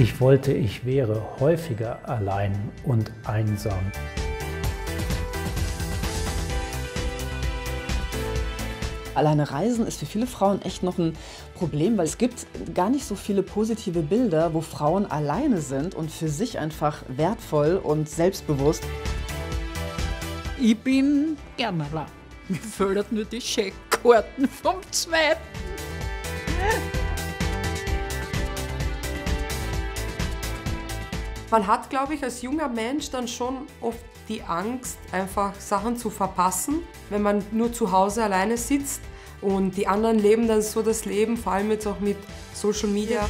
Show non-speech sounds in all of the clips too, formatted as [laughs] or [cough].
Ich wollte, ich wäre häufiger allein und einsam. Alleine Reisen ist für viele Frauen echt noch ein Problem, weil es gibt gar nicht so viele positive Bilder, wo Frauen alleine sind und für sich einfach wertvoll und selbstbewusst. Ich bin gerne allein. Mir fehlen nur die Scheckkarten vom Zweiten. Man hat, glaube ich, als junger Mensch dann schon oft die Angst, einfach Sachen zu verpassen, wenn man nur zu Hause alleine sitzt. Und die anderen leben dann so das Leben, vor allem jetzt auch mit Social Media.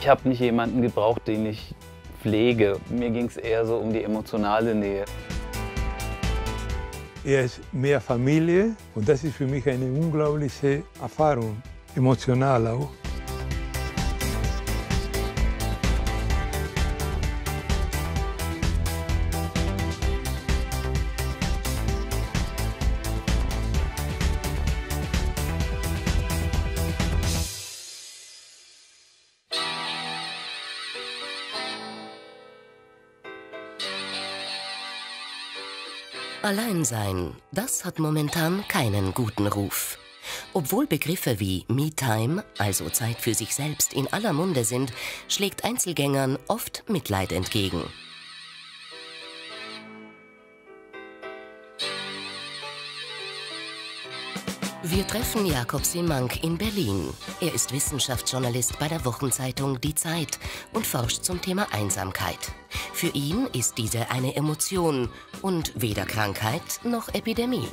Ich habe nicht jemanden gebraucht, den ich pflege. Mir ging es eher so um die emotionale Nähe. Er ist mehr Familie und das ist für mich eine unglaubliche Erfahrung, emotional auch. Alleinsein, das hat momentan keinen guten Ruf. Obwohl Begriffe wie Me-Time, also Zeit für sich selbst, in aller Munde sind, schlägt Einzelgängern oft Mitleid entgegen. Wir treffen Jakob Simank in Berlin. Er ist Wissenschaftsjournalist bei der Wochenzeitung Die Zeit und forscht zum Thema Einsamkeit. Für ihn ist diese eine Emotion und weder Krankheit noch Epidemie.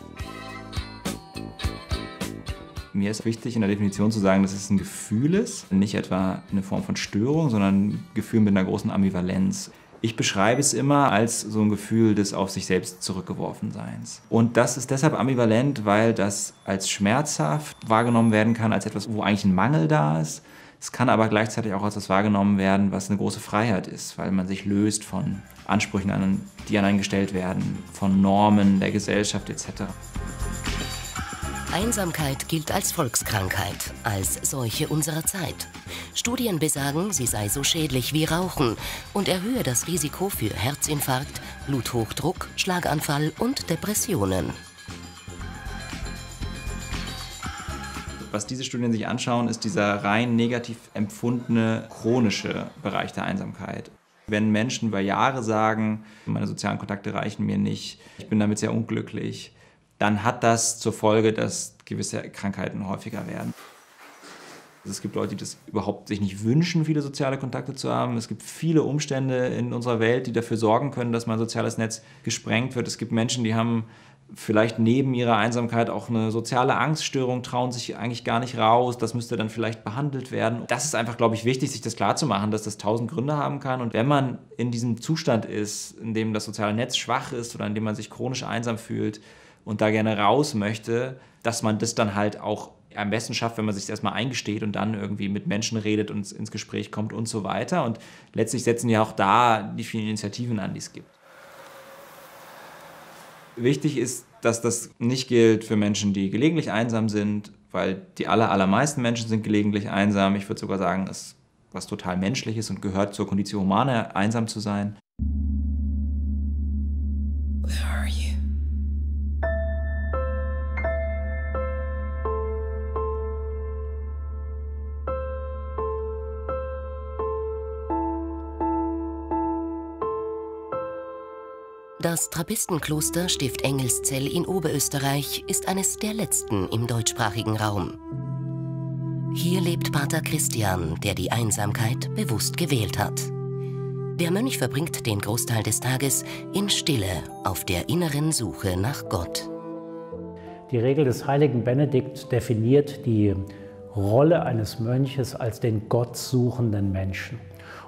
Mir ist wichtig in der Definition zu sagen, dass es ein Gefühl ist, nicht etwa eine Form von Störung, sondern ein Gefühl mit einer großen Ambivalenz. Ich beschreibe es immer als so ein Gefühl des auf sich selbst zurückgeworfenseins. Und das ist deshalb ambivalent, weil das als schmerzhaft wahrgenommen werden kann, als etwas, wo eigentlich ein Mangel da ist. Es kann aber gleichzeitig auch als etwas wahrgenommen werden, was eine große Freiheit ist, weil man sich löst von Ansprüchen, die an einen gestellt werden, von Normen der Gesellschaft etc. Einsamkeit gilt als Volkskrankheit, als Seuche unserer Zeit. Studien besagen, sie sei so schädlich wie Rauchen und erhöhe das Risiko für Herzinfarkt, Bluthochdruck, Schlaganfall und Depressionen. Was diese Studien sich anschauen, ist dieser rein negativ empfundene chronische Bereich der Einsamkeit. Wenn Menschen über Jahre sagen, meine sozialen Kontakte reichen mir nicht, ich bin damit sehr unglücklich, dann hat das zur Folge, dass gewisse Krankheiten häufiger werden. Es gibt Leute, die das überhaupt sich nicht wünschen, viele soziale Kontakte zu haben. Es gibt viele Umstände in unserer Welt, die dafür sorgen können, dass mein soziales Netz gesprengt wird. Es gibt Menschen, die haben vielleicht neben ihrer Einsamkeit auch eine soziale Angststörung, trauen sich eigentlich gar nicht raus. Das müsste dann vielleicht behandelt werden. Das ist einfach, glaube ich, wichtig, sich das klarzumachen, dass das tausend Gründe haben kann. Und wenn man in diesem Zustand ist, in dem das soziale Netz schwach ist oder in dem man sich chronisch einsam fühlt, und da gerne raus möchte, dass man das dann halt auch am besten schafft, wenn man sich erstmal eingesteht und dann irgendwie mit Menschen redet und ins Gespräch kommt und so weiter. Und letztlich setzen ja auch da die vielen Initiativen an, die es gibt. Wichtig ist, dass das nicht gilt für Menschen, die gelegentlich einsam sind, weil die aller, allermeisten Menschen sind gelegentlich einsam. Ich würde sogar sagen, es ist was total Menschliches und gehört zur Kondition Humana, einsam zu sein. Where are you? Das Trappistenkloster Stift Engelszell in Oberösterreich ist eines der letzten im deutschsprachigen Raum. Hier lebt Pater Christian, der die Einsamkeit bewusst gewählt hat. Der Mönch verbringt den Großteil des Tages in Stille auf der inneren Suche nach Gott. Die Regel des heiligen Benedikt definiert die Rolle eines Mönches als den gottsuchenden Menschen.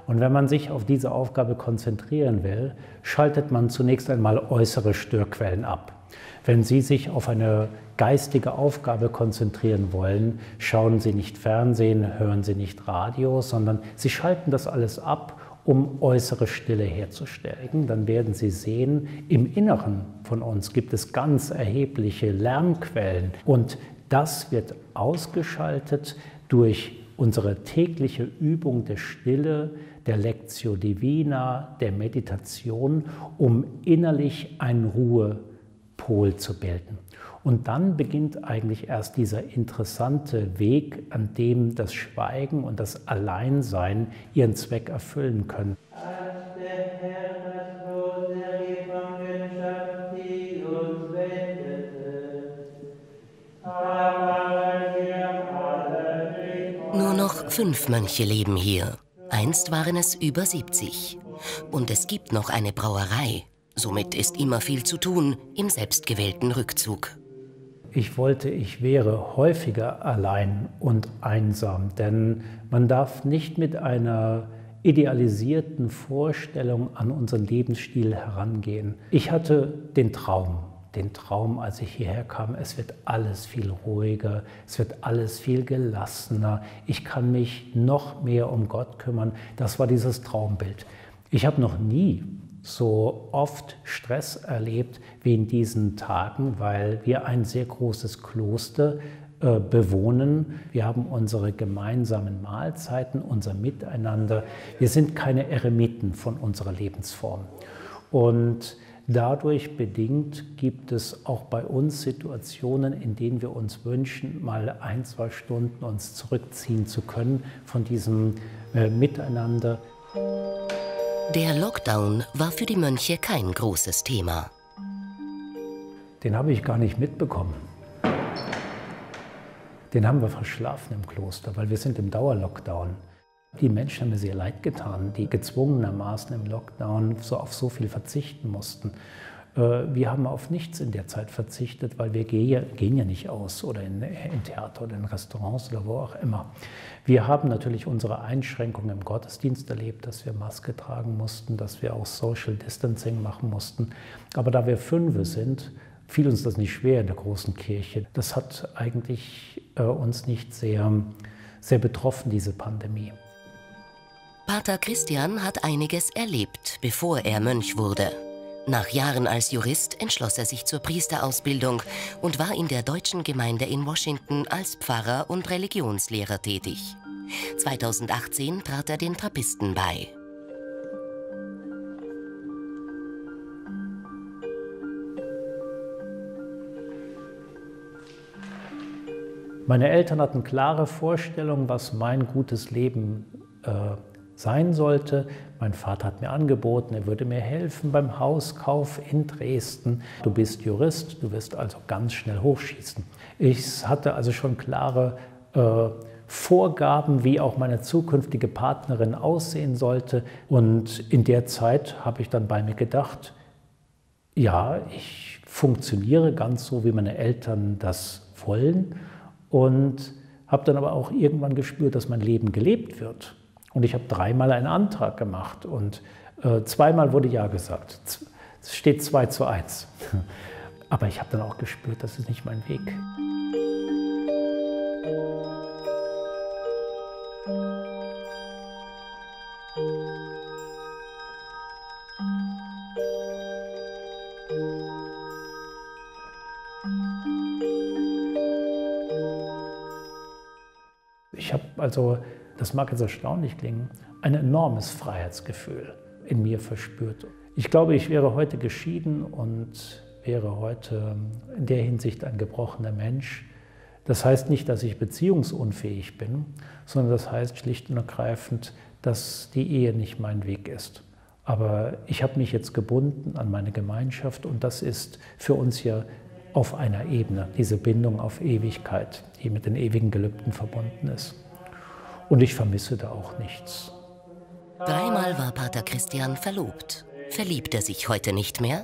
Und wenn man sich auf diese Aufgabe konzentrieren will, schaltet man zunächst einmal äußere Störquellen ab. Wenn Sie sich auf eine geistige Aufgabe konzentrieren wollen, schauen Sie nicht Fernsehen, hören Sie nicht Radio, sondern Sie schalten das alles ab, um äußere Stille herzustellen. Dann werden Sie sehen, im Inneren von uns gibt es ganz erhebliche Lärmquellen und das wird ausgeschaltet durch unsere tägliche Übung der Stille, der Lectio Divina, der Meditation, um innerlich einen Ruhepol zu bilden. Und dann beginnt eigentlich erst dieser interessante Weg, an dem das Schweigen und das Alleinsein ihren Zweck erfüllen können. Nur noch fünf Mönche leben hier. Einst waren es über 70. Und es gibt noch eine Brauerei. Somit ist immer viel zu tun im selbstgewählten Rückzug. Ich wollte, ich wäre häufiger allein und einsam, denn man darf nicht mit einer idealisierten Vorstellung an unseren Lebensstil herangehen. Ich hatte den Traum, den Traum, als ich hierher kam, es wird alles viel ruhiger, es wird alles viel gelassener, ich kann mich noch mehr um Gott kümmern. Das war dieses Traumbild. Ich habe noch nie so oft Stress erlebt wie in diesen Tagen, weil wir ein sehr großes Kloster äh, bewohnen. Wir haben unsere gemeinsamen Mahlzeiten, unser Miteinander. Wir sind keine Eremiten von unserer Lebensform. Und dadurch bedingt gibt es auch bei uns Situationen, in denen wir uns wünschen, mal ein, zwei Stunden uns zurückziehen zu können von diesem äh, Miteinander. Der Lockdown war für die Mönche kein großes Thema. Den habe ich gar nicht mitbekommen. Den haben wir verschlafen im Kloster, weil wir sind im Dauerlockdown. Die Menschen haben mir sehr leid getan, die gezwungenermaßen im Lockdown so auf so viel verzichten mussten. Äh, wir haben auf nichts in der Zeit verzichtet, weil wir gehen ja nicht aus oder in, in Theater oder in Restaurants oder wo auch immer. Wir haben natürlich unsere Einschränkungen im Gottesdienst erlebt, dass wir Maske tragen mussten, dass wir auch Social Distancing machen mussten. Aber da wir Fünfe sind, fiel uns das nicht schwer in der großen Kirche. Das hat eigentlich äh, uns nicht sehr, sehr betroffen, diese Pandemie. Pater Christian hat einiges erlebt, bevor er Mönch wurde. Nach Jahren als Jurist entschloss er sich zur Priesterausbildung und war in der deutschen Gemeinde in Washington als Pfarrer und Religionslehrer tätig. 2018 trat er den Trappisten bei. Meine Eltern hatten klare Vorstellungen, was mein gutes Leben äh, sein sollte. Mein Vater hat mir angeboten, er würde mir helfen beim Hauskauf in Dresden. Du bist Jurist, du wirst also ganz schnell hochschießen. Ich hatte also schon klare äh, Vorgaben, wie auch meine zukünftige Partnerin aussehen sollte. Und in der Zeit habe ich dann bei mir gedacht, ja, ich funktioniere ganz so, wie meine Eltern das wollen. Und habe dann aber auch irgendwann gespürt, dass mein Leben gelebt wird. Und ich habe dreimal einen Antrag gemacht und äh, zweimal wurde Ja gesagt. Es steht 2 zu 1. [laughs] Aber ich habe dann auch gespürt, das ist nicht mein Weg. Ich habe also das mag jetzt erstaunlich klingen, ein enormes Freiheitsgefühl in mir verspürt. Ich glaube, ich wäre heute geschieden und wäre heute in der Hinsicht ein gebrochener Mensch. Das heißt nicht, dass ich beziehungsunfähig bin, sondern das heißt schlicht und ergreifend, dass die Ehe nicht mein Weg ist. Aber ich habe mich jetzt gebunden an meine Gemeinschaft und das ist für uns ja auf einer Ebene, diese Bindung auf Ewigkeit, die mit den ewigen Gelübden verbunden ist. Und ich vermisse da auch nichts. Dreimal war Pater Christian verlobt. Verliebt er sich heute nicht mehr?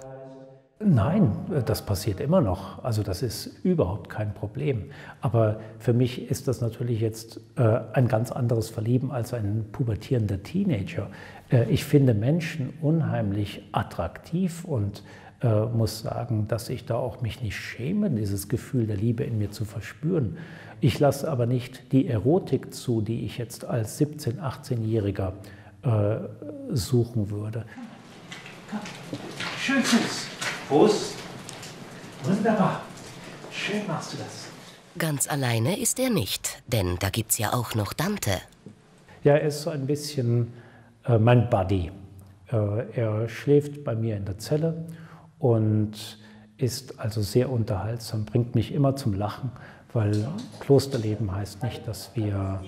Nein, das passiert immer noch. Also das ist überhaupt kein Problem. Aber für mich ist das natürlich jetzt äh, ein ganz anderes Verlieben als ein pubertierender Teenager. Äh, ich finde Menschen unheimlich attraktiv und äh, muss sagen, dass ich da auch mich nicht schäme, dieses Gefühl der Liebe in mir zu verspüren. Ich lasse aber nicht die Erotik zu, die ich jetzt als 17-, 18-Jähriger äh, suchen würde. Schön Fuß. Fuß. Wunderbar. Schön machst du das. Ganz alleine ist er nicht, denn da gibt's ja auch noch Dante. Ja, er ist so ein bisschen äh, mein Buddy. Äh, er schläft bei mir in der Zelle und ist also sehr unterhaltsam, bringt mich immer zum Lachen, weil Klosterleben heißt nicht, dass wir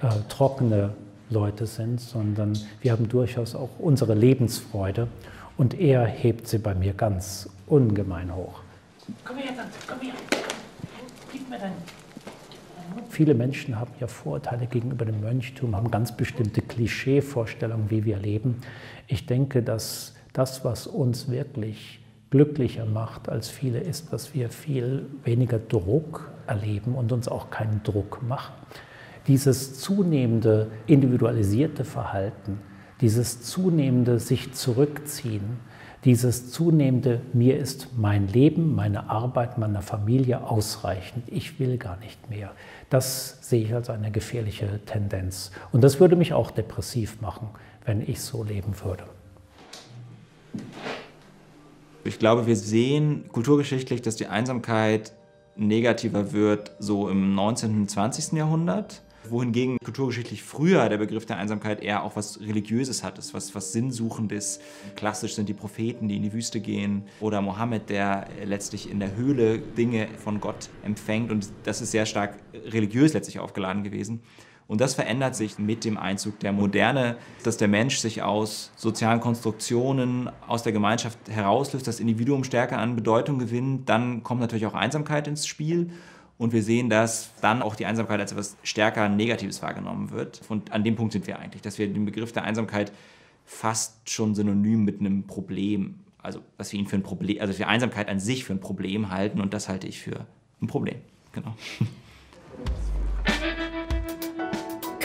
äh, trockene Leute sind, sondern wir haben durchaus auch unsere Lebensfreude und er hebt sie bei mir ganz ungemein hoch. Komm her, Tante, komm her. Gib mir dein Viele Menschen haben ja Vorurteile gegenüber dem Mönchtum, haben ganz bestimmte Klischeevorstellungen, wie wir leben. Ich denke, dass das, was uns wirklich glücklicher macht als viele, ist, dass wir viel weniger Druck erleben und uns auch keinen Druck machen. Dieses zunehmende individualisierte Verhalten, dieses zunehmende sich zurückziehen, dieses zunehmende, mir ist mein Leben, meine Arbeit, meine Familie ausreichend, ich will gar nicht mehr. Das sehe ich als eine gefährliche Tendenz. Und das würde mich auch depressiv machen, wenn ich so leben würde. Ich glaube, wir sehen kulturgeschichtlich, dass die Einsamkeit negativer wird, so im 19. und 20. Jahrhundert wohingegen kulturgeschichtlich früher der Begriff der Einsamkeit eher auch was Religiöses hat, was, was Sinnsuchendes. Klassisch sind die Propheten, die in die Wüste gehen oder Mohammed, der letztlich in der Höhle Dinge von Gott empfängt und das ist sehr stark religiös letztlich aufgeladen gewesen. Und das verändert sich mit dem Einzug der Moderne, dass der Mensch sich aus sozialen Konstruktionen, aus der Gemeinschaft herauslöst, das Individuum stärker an Bedeutung gewinnt. Dann kommt natürlich auch Einsamkeit ins Spiel. Und wir sehen, dass dann auch die Einsamkeit als etwas stärker Negatives wahrgenommen wird. Und an dem Punkt sind wir eigentlich, dass wir den Begriff der Einsamkeit fast schon synonym mit einem Problem, also dass wir ihn für ein Problem, also für Einsamkeit an sich für ein Problem halten und das halte ich für ein Problem. Genau. [laughs]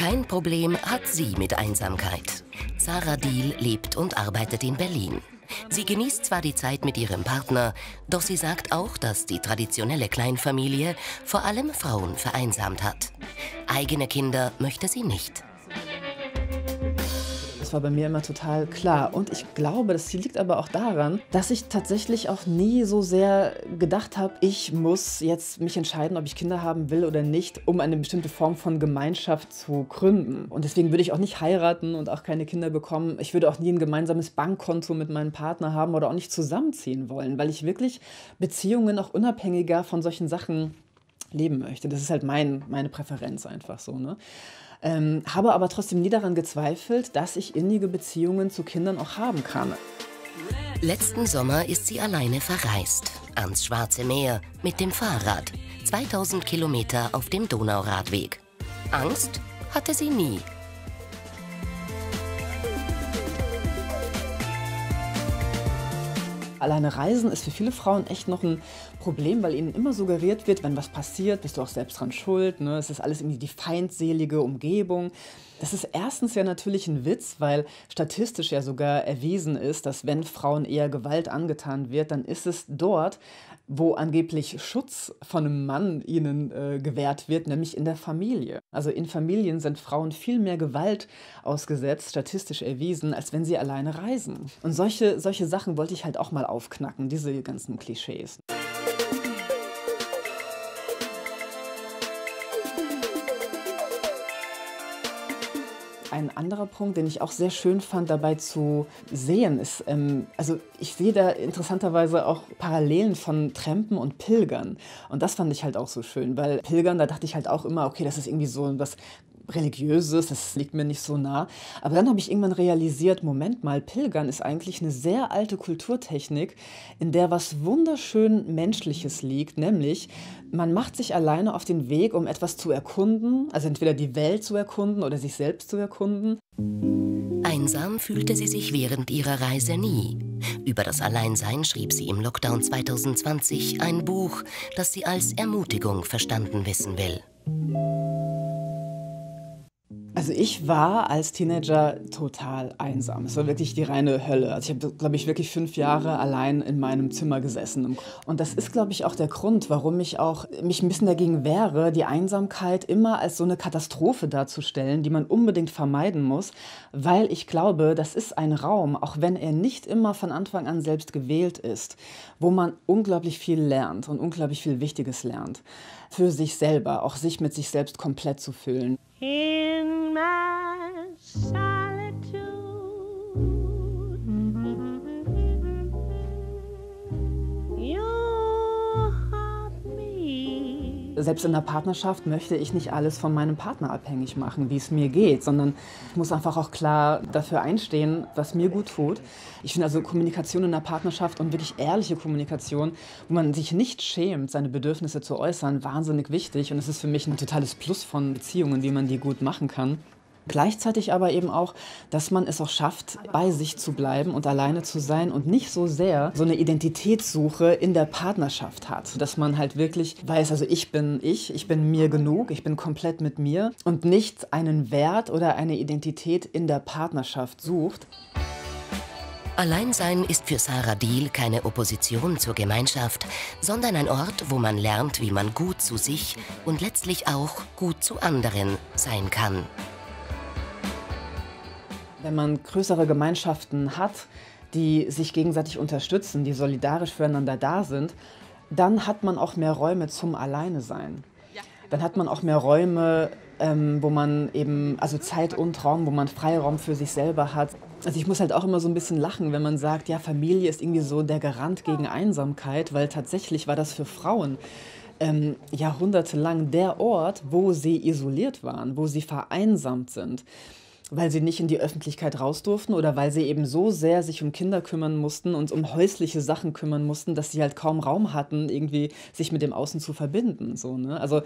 Kein Problem hat sie mit Einsamkeit. Sarah Diel lebt und arbeitet in Berlin. Sie genießt zwar die Zeit mit ihrem Partner, doch sie sagt auch, dass die traditionelle Kleinfamilie vor allem Frauen vereinsamt hat. Eigene Kinder möchte sie nicht. Das war bei mir immer total klar. Und ich glaube, das liegt aber auch daran, dass ich tatsächlich auch nie so sehr gedacht habe, ich muss jetzt mich entscheiden, ob ich Kinder haben will oder nicht, um eine bestimmte Form von Gemeinschaft zu gründen. Und deswegen würde ich auch nicht heiraten und auch keine Kinder bekommen. Ich würde auch nie ein gemeinsames Bankkonto mit meinem Partner haben oder auch nicht zusammenziehen wollen, weil ich wirklich Beziehungen auch unabhängiger von solchen Sachen leben möchte. Das ist halt mein, meine Präferenz einfach so. Ne? Ähm, habe aber trotzdem nie daran gezweifelt, dass ich innige Beziehungen zu Kindern auch haben kann. Letzten Sommer ist sie alleine verreist. Ans Schwarze Meer mit dem Fahrrad. 2000 Kilometer auf dem Donauradweg. Angst hatte sie nie. Alleine Reisen ist für viele Frauen echt noch ein Problem, weil ihnen immer suggeriert wird, wenn was passiert, bist du auch selbst dran schuld. Ne? Es ist alles irgendwie die feindselige Umgebung. Das ist erstens ja natürlich ein Witz, weil statistisch ja sogar erwiesen ist, dass wenn Frauen eher Gewalt angetan wird, dann ist es dort, wo angeblich Schutz von einem Mann ihnen äh, gewährt wird, nämlich in der Familie. Also in Familien sind Frauen viel mehr Gewalt ausgesetzt, statistisch erwiesen, als wenn sie alleine reisen. Und solche, solche Sachen wollte ich halt auch mal aufknacken, diese ganzen Klischees. Ein anderer Punkt, den ich auch sehr schön fand, dabei zu sehen, ist, ähm, also ich sehe da interessanterweise auch Parallelen von Trampen und Pilgern. Und das fand ich halt auch so schön, weil Pilgern, da dachte ich halt auch immer, okay, das ist irgendwie so was Religiöses, das liegt mir nicht so nah. Aber dann habe ich irgendwann realisiert, Moment mal, Pilgern ist eigentlich eine sehr alte Kulturtechnik, in der was wunderschön Menschliches liegt, nämlich man macht sich alleine auf den Weg, um etwas zu erkunden, also entweder die Welt zu erkunden oder sich selbst zu erkunden. Einsam fühlte sie sich während ihrer Reise nie. Über das Alleinsein schrieb sie im Lockdown 2020 ein Buch, das sie als Ermutigung verstanden wissen will. Also ich war als Teenager total einsam. Es war wirklich die reine Hölle. Also ich habe, glaube ich, wirklich fünf Jahre allein in meinem Zimmer gesessen. Und das ist, glaube ich, auch der Grund, warum ich auch mich ein bisschen dagegen wehre, die Einsamkeit immer als so eine Katastrophe darzustellen, die man unbedingt vermeiden muss, weil ich glaube, das ist ein Raum, auch wenn er nicht immer von Anfang an selbst gewählt ist, wo man unglaublich viel lernt und unglaublich viel Wichtiges lernt. Für sich selber, auch sich mit sich selbst komplett zu fühlen. In my solitude. Selbst in der Partnerschaft möchte ich nicht alles von meinem Partner abhängig machen, wie es mir geht, sondern ich muss einfach auch klar dafür einstehen, was mir gut tut. Ich finde also Kommunikation in der Partnerschaft und wirklich ehrliche Kommunikation, wo man sich nicht schämt, seine Bedürfnisse zu äußern, wahnsinnig wichtig. Und es ist für mich ein totales Plus von Beziehungen, wie man die gut machen kann. Gleichzeitig aber eben auch, dass man es auch schafft, bei sich zu bleiben und alleine zu sein und nicht so sehr so eine Identitätssuche in der Partnerschaft hat. Dass man halt wirklich weiß, also ich bin ich, ich bin mir genug, ich bin komplett mit mir und nicht einen Wert oder eine Identität in der Partnerschaft sucht. Alleinsein ist für Sarah Deal keine Opposition zur Gemeinschaft, sondern ein Ort, wo man lernt, wie man gut zu sich und letztlich auch gut zu anderen sein kann. Wenn man größere Gemeinschaften hat, die sich gegenseitig unterstützen, die solidarisch füreinander da sind, dann hat man auch mehr Räume zum Alleine sein. Dann hat man auch mehr Räume, ähm, wo man eben, also Zeit und Raum, wo man Freiraum für sich selber hat. Also ich muss halt auch immer so ein bisschen lachen, wenn man sagt, ja, Familie ist irgendwie so der Garant gegen Einsamkeit, weil tatsächlich war das für Frauen ähm, jahrhundertelang der Ort, wo sie isoliert waren, wo sie vereinsamt sind weil sie nicht in die Öffentlichkeit raus durften oder weil sie eben so sehr sich um Kinder kümmern mussten und um häusliche Sachen kümmern mussten, dass sie halt kaum Raum hatten, irgendwie sich mit dem Außen zu verbinden. So, ne? Also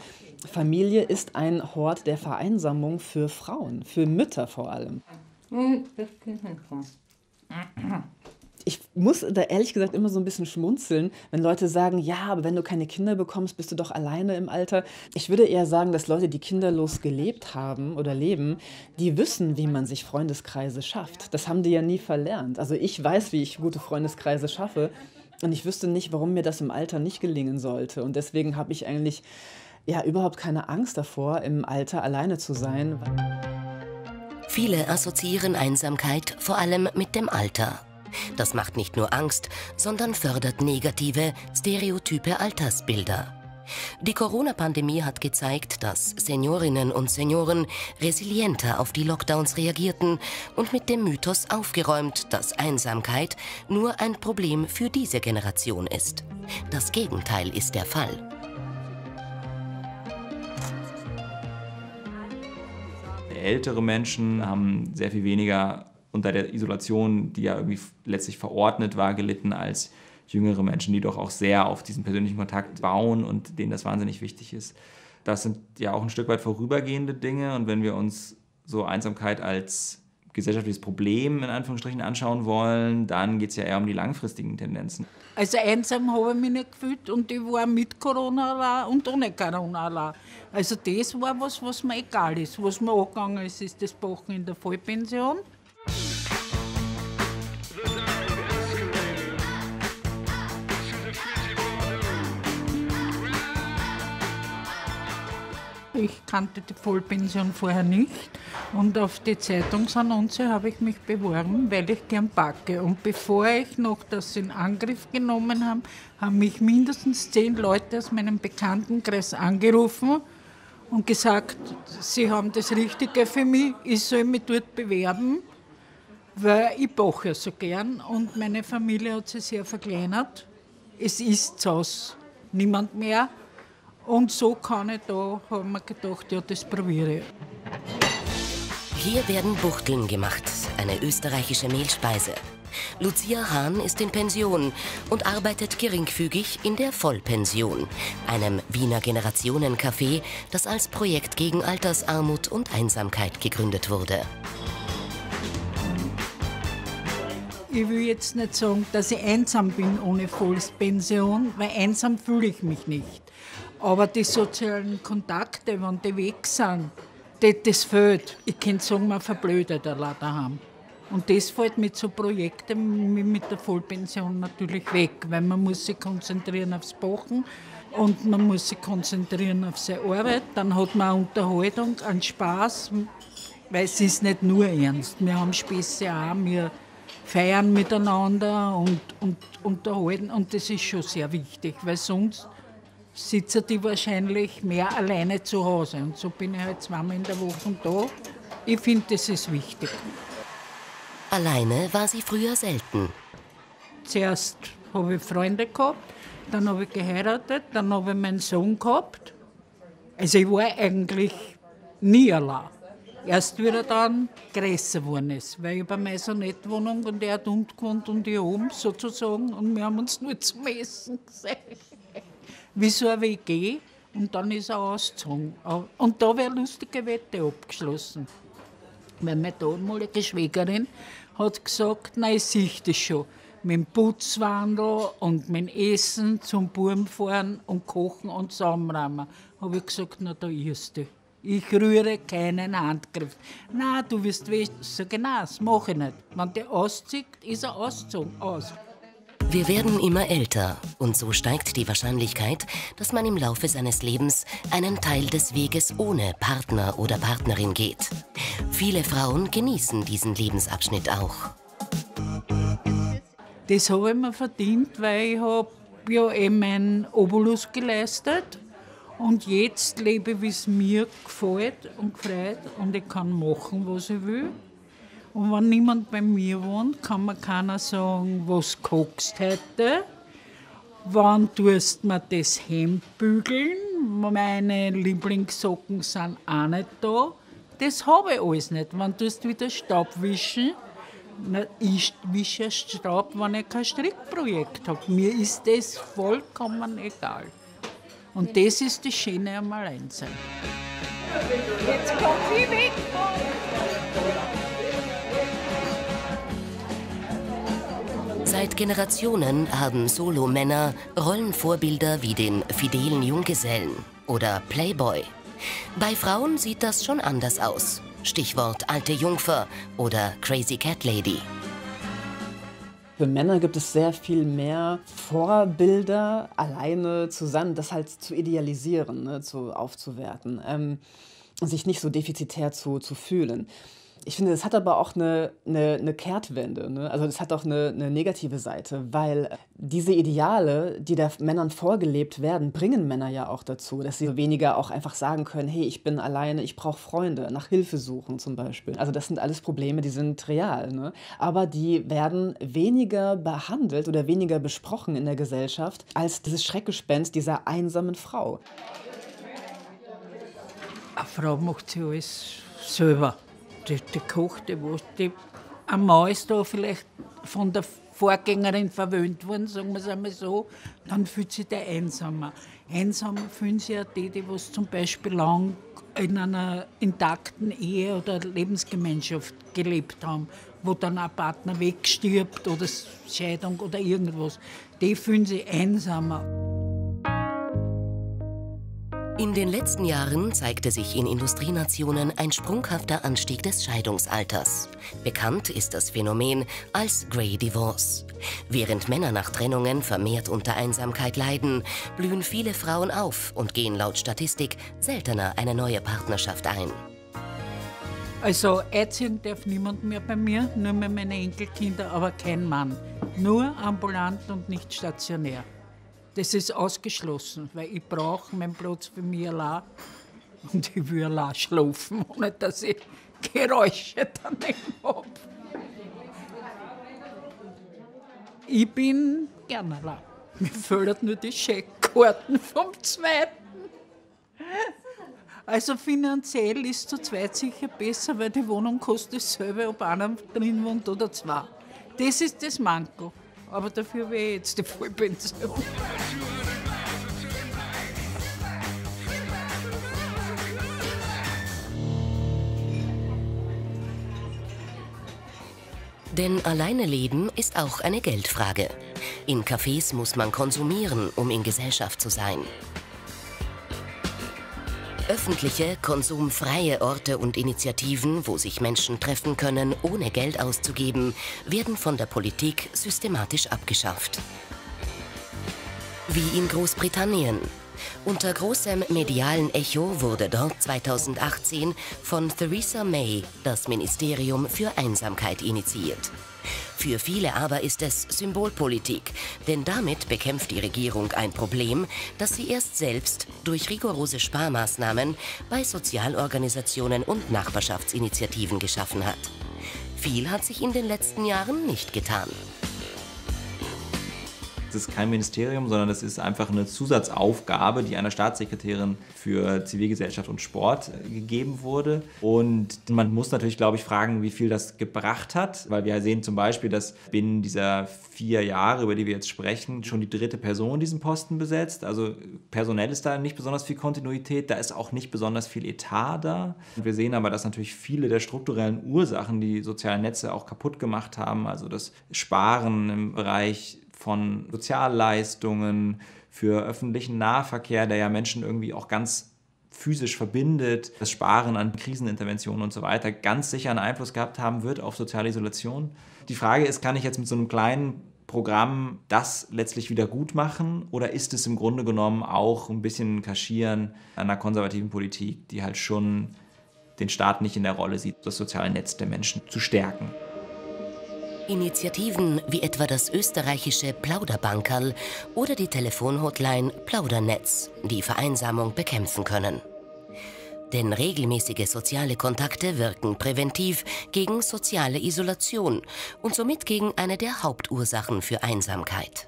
Familie ist ein Hort der Vereinsamung für Frauen, für Mütter vor allem. Hm, das ich muss da ehrlich gesagt immer so ein bisschen schmunzeln, wenn Leute sagen, ja, aber wenn du keine Kinder bekommst, bist du doch alleine im Alter. Ich würde eher sagen, dass Leute, die kinderlos gelebt haben oder leben, die wissen, wie man sich Freundeskreise schafft. Das haben die ja nie verlernt. Also ich weiß, wie ich gute Freundeskreise schaffe und ich wüsste nicht, warum mir das im Alter nicht gelingen sollte. Und deswegen habe ich eigentlich ja überhaupt keine Angst davor, im Alter alleine zu sein. Viele assoziieren Einsamkeit vor allem mit dem Alter. Das macht nicht nur Angst, sondern fördert negative, stereotype Altersbilder. Die Corona-Pandemie hat gezeigt, dass Seniorinnen und Senioren resilienter auf die Lockdowns reagierten und mit dem Mythos aufgeräumt, dass Einsamkeit nur ein Problem für diese Generation ist. Das Gegenteil ist der Fall. Ältere Menschen haben sehr viel weniger unter der Isolation, die ja irgendwie letztlich verordnet war, gelitten als jüngere Menschen, die doch auch sehr auf diesen persönlichen Kontakt bauen und denen das wahnsinnig wichtig ist. Das sind ja auch ein Stück weit vorübergehende Dinge und wenn wir uns so Einsamkeit als gesellschaftliches Problem in Anführungsstrichen anschauen wollen, dann geht es ja eher um die langfristigen Tendenzen. Also einsam habe ich mich nicht gefühlt und ich war mit Corona und ohne Corona. Also das war was, was mir egal ist. Was mir angegangen ist, ist das Bochen in der Vollpension. Ich kannte die Vollpension vorher nicht und auf die Zeitungsannonce habe ich mich beworben, weil ich gern backe. Und bevor ich noch das in Angriff genommen habe, haben mich mindestens zehn Leute aus meinem Bekanntenkreis angerufen und gesagt, sie haben das Richtige für mich, ich soll mich dort bewerben, weil ich backe so gern und meine Familie hat sich sehr verkleinert. Es ist zu Hause niemand mehr und so kann ich da, haben wir gedacht, ja, das probiere ich. Hier werden Buchteln gemacht, eine österreichische Mehlspeise. Lucia Hahn ist in Pension und arbeitet geringfügig in der Vollpension, einem Wiener Generationencafé, das als Projekt gegen Altersarmut und Einsamkeit gegründet wurde. Ich will jetzt nicht sagen, dass ich einsam bin ohne Vollpension, weil einsam fühle ich mich nicht. Aber die sozialen Kontakte, wenn die weg sind, das, das fehlt. Ich könnte sagen, man verblödet allein daheim. Und das fällt mit so Projekten mit der Vollpension natürlich weg, weil man muss sich konzentrieren aufs Bachen und man muss sich konzentrieren auf seine Arbeit. Dann hat man eine Unterhaltung, einen Spaß, weil es ist nicht nur ernst. Wir haben Späße auch, wir feiern miteinander und, und unterhalten und das ist schon sehr wichtig, weil sonst sitzen die wahrscheinlich mehr alleine zu Hause. Und so bin ich halt zweimal in der Woche da. Ich finde, das ist wichtig. Alleine war sie früher selten. Zuerst habe ich Freunde gehabt, dann habe ich geheiratet, dann habe ich meinen Sohn gehabt. Also ich war eigentlich nie allein. Erst wieder dann größer geworden ist, weil ich bei meiner Sonettwohnung und er hat unten gewohnt und ich oben sozusagen und wir haben uns nur zum Essen gesehen. Wie so ein WG und dann ist er ausgezogen. Und da wäre eine lustige Wette abgeschlossen. Weil meine damalige Schwägerin hat gesagt, nein, ich sehe das schon. Mit dem Putzwandel und mit dem Essen zum Burm fahren und kochen und zusammenräumen. Habe ich gesagt, na, da ist du. Ich rühre keinen Handgriff. Na, du wirst wissen. So genau, das mache ich nicht. Wenn der auszieht, ist er ausgezogen. Aus. Wir werden immer älter und so steigt die Wahrscheinlichkeit, dass man im Laufe seines Lebens einen Teil des Weges ohne Partner oder Partnerin geht. Viele Frauen genießen diesen Lebensabschnitt auch. Das habe ich mir verdient, weil ich habe ja eben meinen Obolus geleistet und jetzt lebe wie es mir gefällt und gefreut und ich kann machen, was ich will. Und wenn niemand bei mir wohnt, kann mir keiner sagen, was kochst heute. Wann tust mir das Hemd bügeln? Meine Lieblingssocken sind auch nicht da. Das habe ich alles nicht. Wann tust wieder Staub wischen? Na, ich wische Staub, wenn ich kein Strickprojekt habe. Mir ist das vollkommen egal. Und das ist das Schöne am Alleinsein. Jetzt kommt sie weg. Seit Generationen haben Solo-Männer Rollenvorbilder wie den fidelen Junggesellen oder Playboy. Bei Frauen sieht das schon anders aus. Stichwort alte Jungfer oder Crazy Cat Lady. Für Männer gibt es sehr viel mehr Vorbilder, alleine zusammen, das halt zu idealisieren, ne, zu, aufzuwerten ähm, sich nicht so defizitär zu, zu fühlen. Ich finde, das hat aber auch eine, eine, eine Kehrtwende. Ne? Also das hat auch eine, eine, negative Seite, weil diese Ideale, die der Männern vorgelebt werden, bringen Männer ja auch dazu, dass sie weniger auch einfach sagen können, hey, ich bin alleine, ich brauche Freunde, nach Hilfe suchen zum Beispiel. Also das sind alles Probleme, die sind real. Ne? Aber die werden weniger behandelt oder weniger besprochen in der Gesellschaft als dieses Schreckgespenst dieser einsamen Frau. Eine Frau macht sich alles selber die, die kocht, die wascht. Die, ein Mann ist da vielleicht von der Vorgängerin verwöhnt worden, sagen wir es einmal so, dann fühlt sich der einsamer. Einsamer fühlen sich ja die, die was zum Beispiel lang in einer intakten Ehe oder Lebensgemeinschaft gelebt haben, wo dann ein Partner wegstirbt oder Scheidung oder irgendwas. Die fühlen sich einsamer. In den letzten Jahren zeigte sich in Industrienationen ein sprunghafter Anstieg des Scheidungsalters. Bekannt ist das Phänomen als Grey Divorce. Während Männer nach Trennungen vermehrt unter Einsamkeit leiden, blühen viele Frauen auf und gehen laut Statistik seltener eine neue Partnerschaft ein. Also erziehen darf niemand mehr bei mir, nur mehr meine Enkelkinder, aber kein Mann. Nur ambulant und nicht stationär. Das ist ausgeschlossen, weil ich brauche meinen Platz für mich allein und ich will allein schlafen, ohne dass ich Geräusche daneben habe. Ich bin gerne allein. Mir fehlen nur die Scheckkarten vom Zweiten. Also finanziell ist zu zweit sicher besser, weil die Wohnung kostet dasselbe, ob einer drin wohnt oder zwei. Das ist das Manko aber dafür wäre jetzt die Vollpension. Denn alleine leben ist auch eine Geldfrage. In Cafés muss man konsumieren, um in Gesellschaft zu sein. Öffentliche, konsumfreie Orte und Initiativen, wo sich Menschen treffen können, ohne Geld auszugeben, werden von der Politik systematisch abgeschafft. Wie in Großbritannien. Unter großem medialen Echo wurde dort 2018 von Theresa May das Ministerium für Einsamkeit initiiert. Für viele aber ist es Symbolpolitik, denn damit bekämpft die Regierung ein Problem, das sie erst selbst durch rigorose Sparmaßnahmen bei Sozialorganisationen und Nachbarschaftsinitiativen geschaffen hat. Viel hat sich in den letzten Jahren nicht getan. Es ist kein Ministerium, sondern es ist einfach eine Zusatzaufgabe, die einer Staatssekretärin für Zivilgesellschaft und Sport äh, gegeben wurde. Und man muss natürlich, glaube ich, fragen, wie viel das gebracht hat, weil wir sehen zum Beispiel, dass binnen dieser vier Jahre, über die wir jetzt sprechen, schon die dritte Person diesen Posten besetzt. Also personell ist da nicht besonders viel Kontinuität, da ist auch nicht besonders viel Etat da. Wir sehen aber, dass natürlich viele der strukturellen Ursachen, die sozialen Netze auch kaputt gemacht haben, also das Sparen im Bereich von Sozialleistungen, für öffentlichen Nahverkehr, der ja Menschen irgendwie auch ganz physisch verbindet, das Sparen an Kriseninterventionen und so weiter, ganz sicher einen Einfluss gehabt haben wird auf soziale Isolation. Die Frage ist, kann ich jetzt mit so einem kleinen Programm das letztlich wieder gut machen oder ist es im Grunde genommen auch ein bisschen Kaschieren einer konservativen Politik, die halt schon den Staat nicht in der Rolle sieht, das soziale Netz der Menschen zu stärken? Initiativen wie etwa das österreichische Plauderbankerl oder die Telefonhotline Plaudernetz, die Vereinsamung bekämpfen können. Denn regelmäßige soziale Kontakte wirken präventiv gegen soziale Isolation und somit gegen eine der Hauptursachen für Einsamkeit.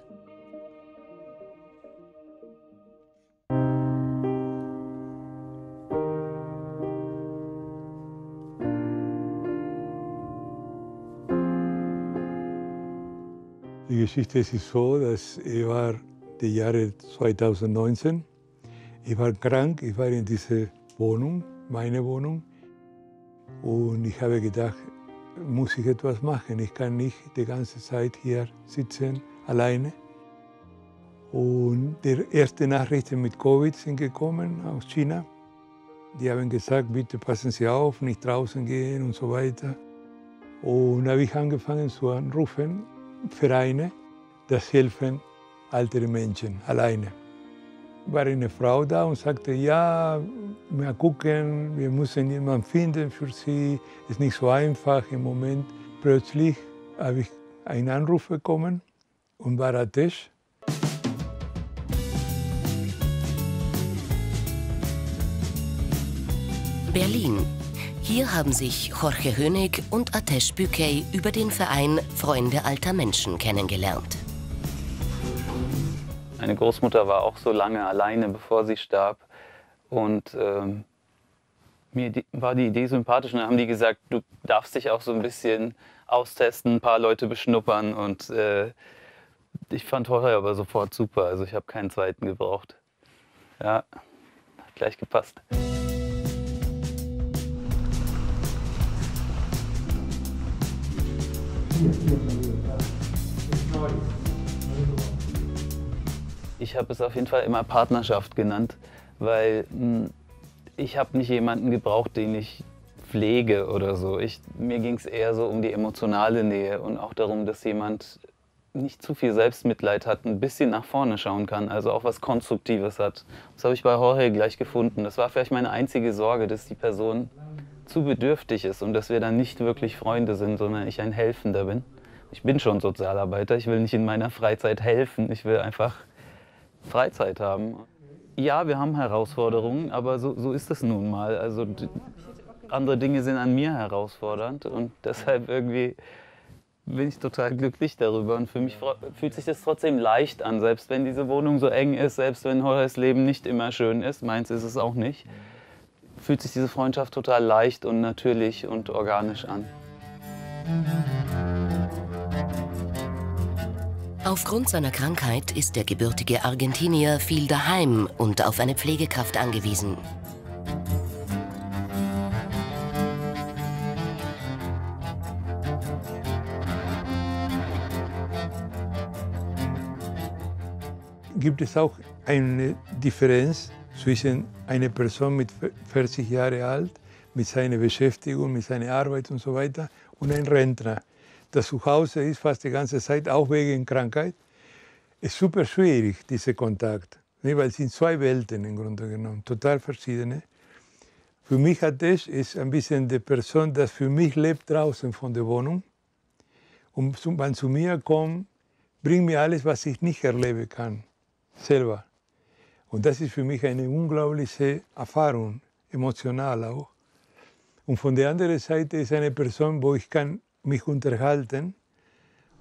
Geschichte ist so, dass ich war die Jahre 2019, ich war krank, ich war in dieser Wohnung, meine Wohnung, und ich habe gedacht, muss ich etwas machen. Ich kann nicht die ganze Zeit hier sitzen, alleine. Und die ersten Nachrichten mit Covid sind gekommen aus China. Die haben gesagt, bitte passen Sie auf, nicht draußen gehen und so weiter. Und habe ich angefangen zu anrufen Vereine, das helfen ältere Menschen alleine. War eine Frau da und sagte, ja, wir gucken, wir müssen jemanden finden für sie. Ist nicht so einfach im Moment. Plötzlich habe ich einen Anruf bekommen und war Atesh. Berlin, hier haben sich Jorge Hönig und Atesh Bükey über den Verein Freunde alter Menschen kennengelernt. Meine Großmutter war auch so lange alleine, bevor sie starb. Und ähm, mir die, war die Idee sympathisch und dann haben die gesagt, du darfst dich auch so ein bisschen austesten, ein paar Leute beschnuppern. Und äh, ich fand Jorge aber sofort super. Also ich habe keinen zweiten gebraucht. Ja, hat gleich gepasst. Ich habe es auf jeden Fall immer Partnerschaft genannt, weil hm, ich habe nicht jemanden gebraucht, den ich pflege oder so. Ich, mir ging es eher so um die emotionale Nähe und auch darum, dass jemand nicht zu viel Selbstmitleid hat, ein bisschen nach vorne schauen kann, also auch was Konstruktives hat. Das habe ich bei Jorge gleich gefunden. Das war vielleicht meine einzige Sorge, dass die Person zu bedürftig ist und dass wir dann nicht wirklich Freunde sind, sondern ich ein Helfender bin. Ich bin schon Sozialarbeiter, ich will nicht in meiner Freizeit helfen, ich will einfach Freizeit haben. Ja, wir haben Herausforderungen, aber so, so ist es nun mal. Also andere Dinge sind an mir herausfordernd und deshalb irgendwie bin ich total glücklich darüber und für mich fühlt sich das trotzdem leicht an, selbst wenn diese Wohnung so eng ist, selbst wenn Horace Leben nicht immer schön ist, meins ist es auch nicht, fühlt sich diese Freundschaft total leicht und natürlich und organisch an. Aufgrund seiner Krankheit ist der gebürtige Argentinier viel daheim und auf eine Pflegekraft angewiesen. Gibt es auch eine Differenz zwischen einer Person mit 40 Jahren alt, mit seiner Beschäftigung, mit seiner Arbeit und so weiter, und ein Rentner, der zu Hause ist fast die ganze Zeit, auch wegen Krankheit. Ist super schwierig, dieser Kontakt, weil es sind zwei Welten im Grunde genommen, total verschiedene. Für mich hat das ist ein bisschen die Person, das für mich lebt draußen von der Wohnung. Und wenn zu mir kommt, bringt mir alles, was ich nicht erleben kann, selber. Und das ist für mich eine unglaubliche Erfahrung, emotional auch. Und von der anderen Seite ist eine Person, wo ich kann mich unterhalten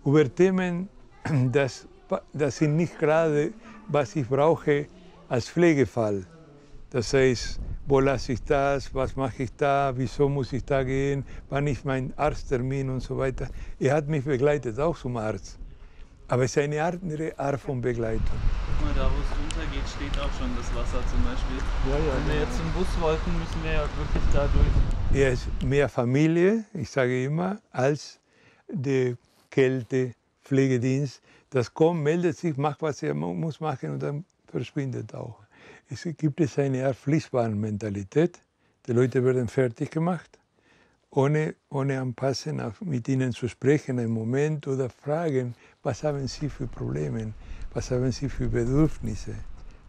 über Themen, [clears throat] das, das sind nicht gerade, was ich brauche als Pflegefall. Das heißt, wo lasse ich das, was mache ich da, wieso muss ich da gehen, wann ist mein Arzttermin und so weiter. Er hat mich begleitet, auch zum Arzt. Aber es ist eine andere Art von Begleitung. Guck mal, da wo es runtergeht, steht auch schon das Wasser zum Beispiel. Ja, ja, Wenn wir jetzt zum Bus wollten, müssen wir ja wirklich da durch. Er ist mehr Familie, ich sage immer, als der Kälte-Pflegedienst. Das kommt, meldet sich, macht, was er mu- muss machen und dann verschwindet auch. Es gibt es eine Art Fließbandmentalität. Die Leute werden fertig gemacht, ohne, ohne anpassen, auf, mit ihnen zu sprechen, einen Moment oder fragen, was haben sie für Probleme, was haben sie für Bedürfnisse.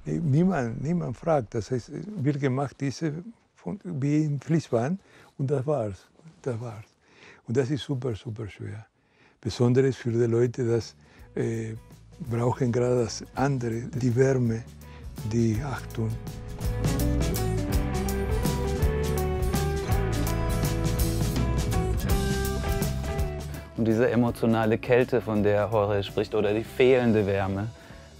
Niemand, niemand fragt. Das heißt, wird gemacht, diese wie im Fließband und das war's. Das war's. Und das ist super, super schwer. Besonders für die Leute, das äh, brauchen gerade das andere, die Wärme, die Achtung. Und diese emotionale Kälte, von der Jorge spricht, oder die fehlende Wärme,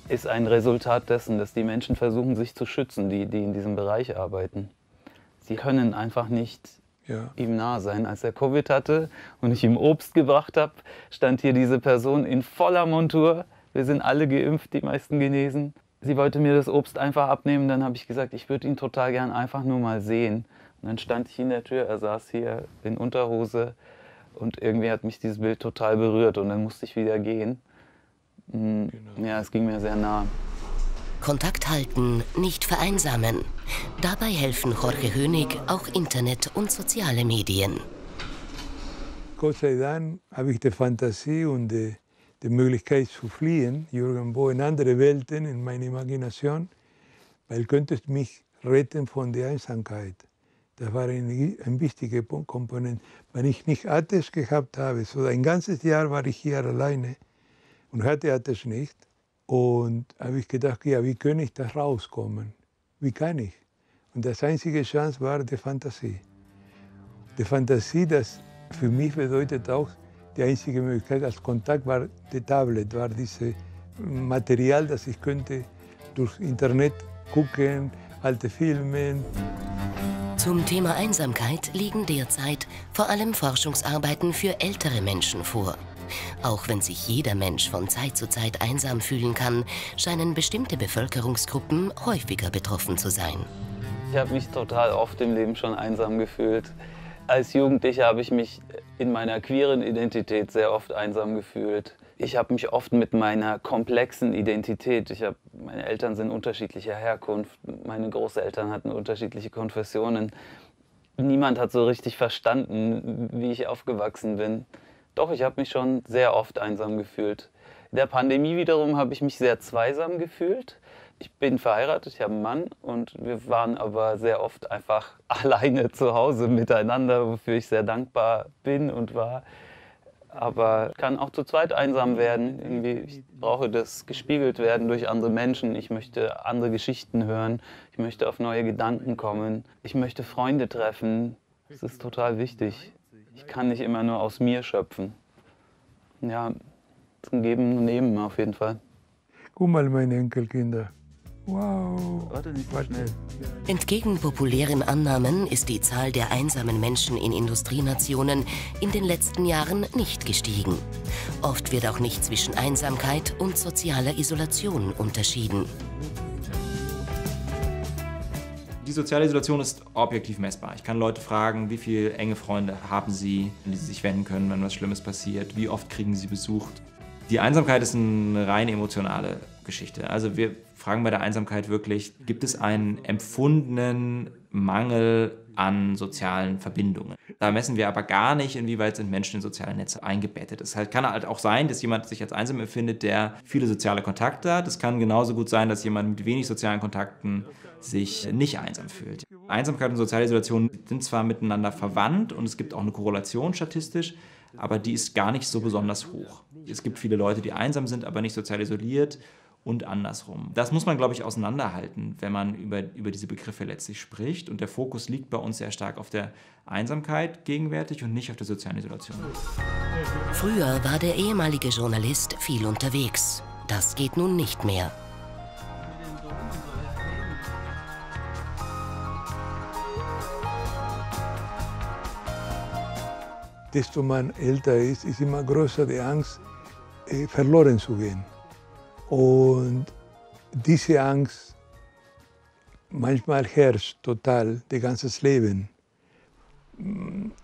ist ein Resultat dessen, dass die Menschen versuchen, sich zu schützen, die, die in diesem Bereich arbeiten. Sie können einfach nicht Ja. ihm nah sein. Als er Covid hatte und ich ihm Obst gebracht habe, stand hier diese Person in voller Montur. Wir sind alle geimpft, die meisten genesen. Sie wollte mir das Obst einfach abnehmen. Dann habe ich gesagt, ich würde ihn total gern einfach nur mal sehen. Und dann stand ich in der Tür, er saß hier in Unterhose und irgendwie hat mich dieses Bild total berührt und dann musste ich wieder gehen. Mm, Ja, es ging mir sehr nah. Kontakt halten, nicht vereinsamen. Dabei helfen Jorge Hönig auch Internet und soziale Medien. Gott sei Dank habe ich die Fantasie und die, die Möglichkeit zu fliehen, irgendwo in andere Welten, in meine Imagination, weil könnte es mich retten von der Einsamkeit. Das war ein, ein wichtiger Komponent. Wenn ich nicht Ates gehabt habe, so ein ganzes Jahr war ich hier alleine und hatte Ates nicht. Und habe ich gedacht, ja, wie kann ich da rauskommen? Wie kann ich? Und das einzige Chance war die Fantasie. Die Fantasie, das für mich bedeutet auch, die einzige Möglichkeit als Kontakt war die Tablet, war dieses Material, das ich könnte durch Internet gucken, alte Filme. Zum Thema Einsamkeit liegen derzeit vor allem Forschungsarbeiten für ältere Menschen vor. Auch wenn sich jeder Mensch von Zeit zu Zeit einsam fühlen kann, scheinen bestimmte Bevölkerungsgruppen häufiger betroffen zu sein. Ich habe mich total oft im Leben schon einsam gefühlt. Als Jugendlicher habe ich mich in meiner queeren Identität sehr oft einsam gefühlt. Ich habe mich oft mit meiner komplexen Identität, ich hab, meine Eltern sind unterschiedlicher Herkunft, meine Großeltern hatten unterschiedliche Konfessionen. Niemand hat so richtig verstanden, wie ich aufgewachsen bin. Doch, ich habe mich schon sehr oft einsam gefühlt. In der Pandemie wiederum habe ich mich sehr zweisam gefühlt. Ich bin verheiratet, ich habe einen Mann und wir waren aber sehr oft einfach [laughs] alleine zu Hause miteinander, wofür ich sehr dankbar bin und war. Aber kann auch zu zweit einsam werden. Irgendwie, ich brauche das gespiegelt werden durch andere Menschen. Ich möchte andere Geschichten hören. Ich möchte auf neue Gedanken kommen. Ich möchte Freunde treffen. Das ist total wichtig. Ich kann nicht immer nur aus mir schöpfen. Ja, zum Geben und Nehmen auf jeden Fall. Guck mal, meine Enkelkinder. Wow. Warte nicht so schnell. Entgegen populären Annahmen ist die Zahl der einsamen Menschen in Industrienationen in den letzten Jahren nicht gestiegen. Oft wird auch nicht zwischen Einsamkeit und sozialer Isolation unterschieden. Die soziale Isolation ist objektiv messbar. Ich kann Leute fragen, wie viele enge Freunde haben sie, an die sie sich wenden können, wenn was Schlimmes passiert, wie oft kriegen sie besucht. Die Einsamkeit ist eine rein emotionale Geschichte. Also wir fragen bei der Einsamkeit wirklich, gibt es einen empfundenen Mangel an sozialen Verbindungen? Da messen wir aber gar nicht, inwieweit sind Menschen in soziale Netze eingebettet. Es kann halt auch sein, dass jemand sich als einsam empfindet, der viele soziale Kontakte hat. Es kann genauso gut sein, dass jemand mit wenig sozialen Kontakten sich nicht einsam fühlt. Einsamkeit und soziale Isolation sind zwar miteinander verwandt und es gibt auch eine Korrelation statistisch, aber die ist gar nicht so besonders hoch. Es gibt viele Leute, die einsam sind, aber nicht sozial isoliert und andersrum. Das muss man, glaube ich, auseinanderhalten, wenn man über, über diese Begriffe letztlich spricht. Und der Fokus liegt bei uns sehr stark auf der Einsamkeit gegenwärtig und nicht auf der sozialen Isolation. Früher war der ehemalige Journalist viel unterwegs. Das geht nun nicht mehr. desto man älter ist, ist immer größer die Angst, äh, verloren zu gehen. Und diese Angst manchmal herrscht total das ganze Leben.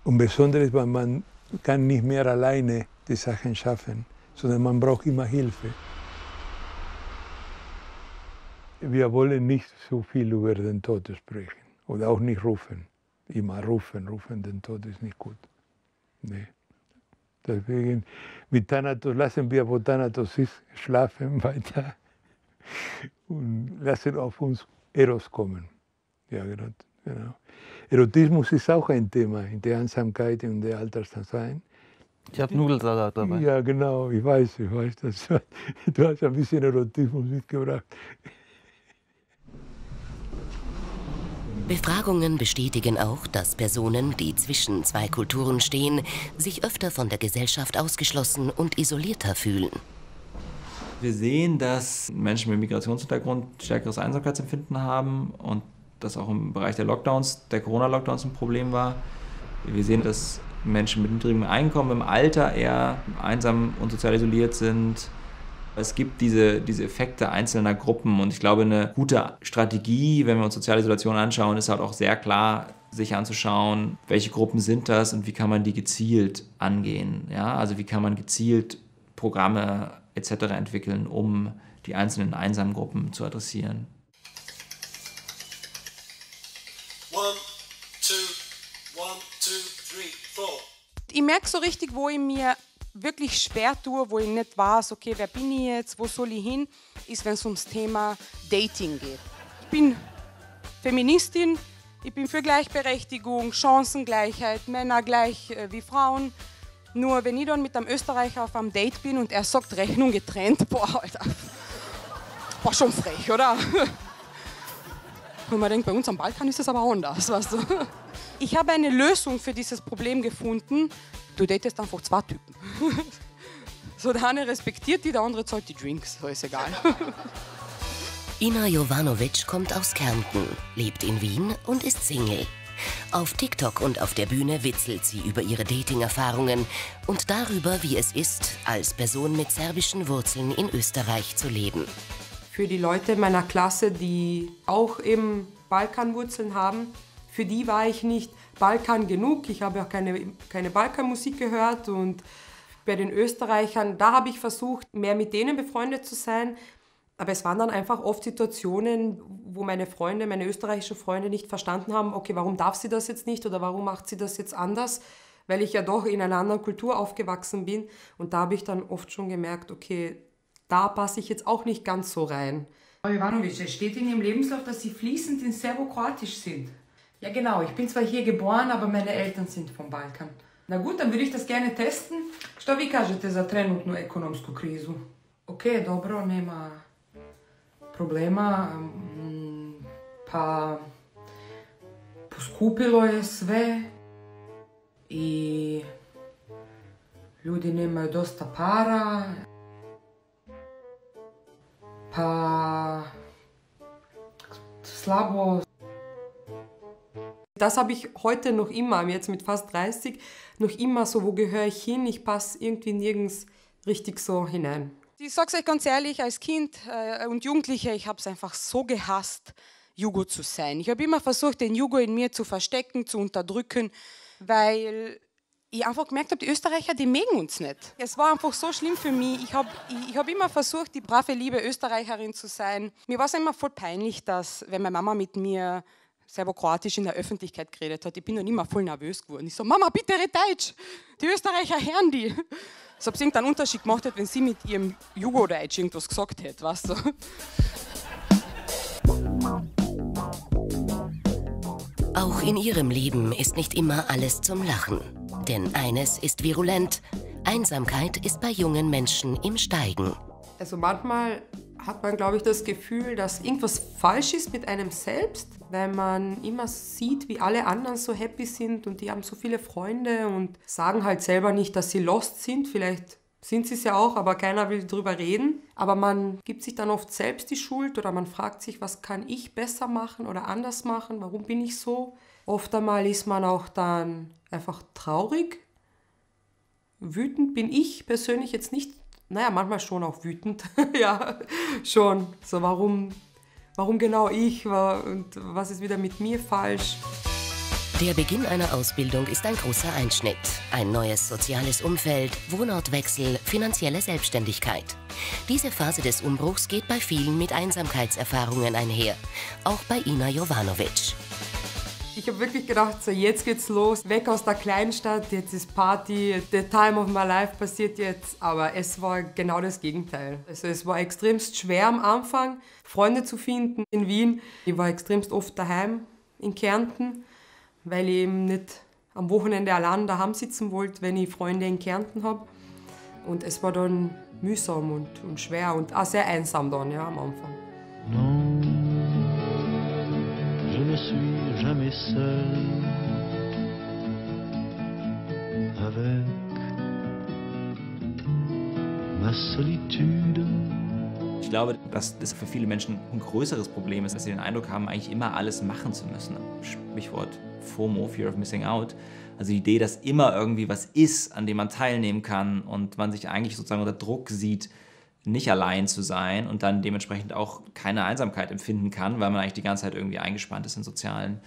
Und besonders, weil man kann nicht mehr alleine die Sachen schaffen, sondern man braucht immer Hilfe. Wir wollen nicht so viel über den Tod sprechen oder auch nicht rufen. Immer rufen, rufen, den Tod ist nicht gut. Nee. Deswegen mit Thanatos lassen wir, wo Thanatos ist, schlafen [laughs] weiter und lassen auf uns Eros kommen. Ja, genau. Erotismus ist auch ein Thema in der Einsamkeit und der Alterssein. Ich habe Nudelsalat dabei. Ja, genau, ich weiß, ich weiß. Das, [laughs] du hast ein bisschen Erotismus mitgebracht. Befragungen bestätigen auch, dass Personen, die zwischen zwei Kulturen stehen, sich öfter von der Gesellschaft ausgeschlossen und isolierter fühlen. Wir sehen, dass Menschen mit Migrationshintergrund stärkeres Einsamkeitsempfinden haben und das auch im Bereich der Lockdowns, der Corona-Lockdowns ein Problem war. Wir sehen, dass Menschen mit niedrigem Einkommen im Alter eher einsam und sozial isoliert sind es gibt diese, diese Effekte einzelner Gruppen und ich glaube, eine gute Strategie, wenn wir uns soziale Isolation anschauen, ist halt auch sehr klar, sich anzuschauen, welche Gruppen sind das und wie kann man die gezielt angehen. Ja? Also wie kann man gezielt Programme etc. entwickeln, um die einzelnen einsamen Gruppen zu adressieren. One, two, one, two, three, four. Ich merke so richtig, wo ich mir wirklich schwer tue, wo ich nicht weiß, okay, wer bin ich jetzt, wo soll ich hin, ist, wenn es ums Thema Dating geht. Ich bin Feministin, ich bin für Gleichberechtigung, Chancengleichheit, Männer gleich äh, wie Frauen. Nur wenn ich dann mit einem Österreicher auf einem Date bin und er sagt Rechnung getrennt, [laughs] boah, Alter, war schon frech, oder? Und man denkt, bei uns am Balkan ist es aber anders, weißt du. [laughs] Ich habe eine Lösung für dieses Problem gefunden du datest einfach zwei Typen. [laughs] so, der eine respektiert die, der andere zahlt die Drinks, so ist egal. [laughs] Ina Jovanovic kommt aus Kärnten, lebt in Wien und ist Single. Auf TikTok und auf der Bühne witzelt sie über ihre Dating-Erfahrungen und darüber, wie es ist, als Person mit serbischen Wurzeln in Österreich zu leben. Für die Leute meiner Klasse, die auch eben Balkanwurzeln haben, für die war ich nicht Balkan genug. Ich habe auch keine, keine Balkanmusik gehört und bei den Österreichern, da habe ich versucht, mehr mit denen befreundet zu sein. Aber es waren dann einfach oft Situationen, wo meine Freunde, meine österreichischen Freunde nicht verstanden haben, okay, warum darf sie das jetzt nicht oder warum macht sie das jetzt anders? Weil ich ja doch in einer anderen Kultur aufgewachsen bin. Und da habe ich dann oft schon gemerkt, okay, da passe ich jetzt auch nicht ganz so rein. Frau Ivanovic, es steht in Ihrem Lebenslauf, dass Sie fließend in Serbokroatisch sind. Ja, genau. Ich bin zwar hier geboren, aber meine Eltern sind vom Balkan. Na gut, dann würde ich das gerne testen. Što vi kažete za trenutnu ekonomsku krizu? Ok, dobro, nema problema. Mm, pa poskupilo je sve i ljudi nemaju dosta para. Slabo das habe ich heute noch immer, jetzt mit fast 30, noch immer so, wo gehöre ich hin? Ich passe irgendwie nirgends richtig so hinein. Ich sage es euch ganz ehrlich, als Kind äh, und Jugendliche, ich habe es einfach so gehasst, Jugo zu sein. Ich habe immer versucht, den Jugo in mir zu verstecken, zu unterdrücken, weil ich einfach gemerkt habe, die Österreicher, die mögen uns nicht. Es war einfach so schlimm für mich. Ich habe ich, ich hab immer versucht, die brave, liebe Österreicherin zu sein. Mir war es immer voll peinlich, dass, wenn meine Mama mit mir Serbokroatisch in der Öffentlichkeit geredet hat, ich bin dann immer voll nervös geworden. Ich so, Mama, bitte red Deutsch. Die Österreicher hören die. Als ob es irgendeinen Unterschied gemacht hat, wenn sie mit ihrem Jugodeutsch irgendwas gesagt hätte, weißt du. Auch in ihrem Leben ist nicht immer alles zum Lachen. Denn eines ist virulent, Einsamkeit ist bei jungen Menschen im Steigen. Also manchmal hat man, glaube ich, das Gefühl, dass irgendwas falsch ist mit einem selbst, weil man immer sieht, wie alle anderen so happy sind und die haben so viele Freunde und sagen halt selber nicht, dass sie lost sind. Vielleicht sind sie es ja auch, aber keiner will darüber reden. Aber man gibt sich dann oft selbst die Schuld oder man fragt sich, was kann ich besser machen oder anders machen? Warum bin ich so? Oft einmal ist man auch dann einfach traurig. Wütend bin ich persönlich jetzt nicht. Naja, manchmal schon auch wütend. [laughs] ja, schon. So, warum, warum genau ich und was ist wieder mit mir falsch? Der Beginn einer Ausbildung ist ein großer Einschnitt. Ein neues soziales Umfeld, Wohnortwechsel, finanzielle Selbstständigkeit. Diese Phase des Umbruchs geht bei vielen mit Einsamkeitserfahrungen einher. Auch bei Ina Jovanovic. Ich habe wirklich gedacht, so jetzt geht's los, weg aus der Kleinstadt, jetzt ist Party, the time of my life passiert jetzt. Aber es war genau das Gegenteil. Also es war extremst schwer am Anfang, Freunde zu finden in Wien. Ich war extremst oft daheim in Kärnten weil ich eben nicht am Wochenende allein daheim sitzen wollte, wenn ich Freunde in Kärnten habe. Und es war dann mühsam und, und schwer und auch sehr einsam dann ja, am Anfang. Non, je ne suis jamais seul avec ma solitude. Ich glaube, dass das für viele Menschen ein größeres Problem ist, dass sie den Eindruck haben, eigentlich immer alles machen zu müssen. Sprichwort FOMO, Fear of Missing Out. Also die Idee, dass immer irgendwie was ist, an dem man teilnehmen kann und man sich eigentlich sozusagen unter Druck sieht, nicht allein zu sein und dann dementsprechend auch keine Einsamkeit empfinden kann, weil man eigentlich die ganze Zeit irgendwie eingespannt ist in sozialen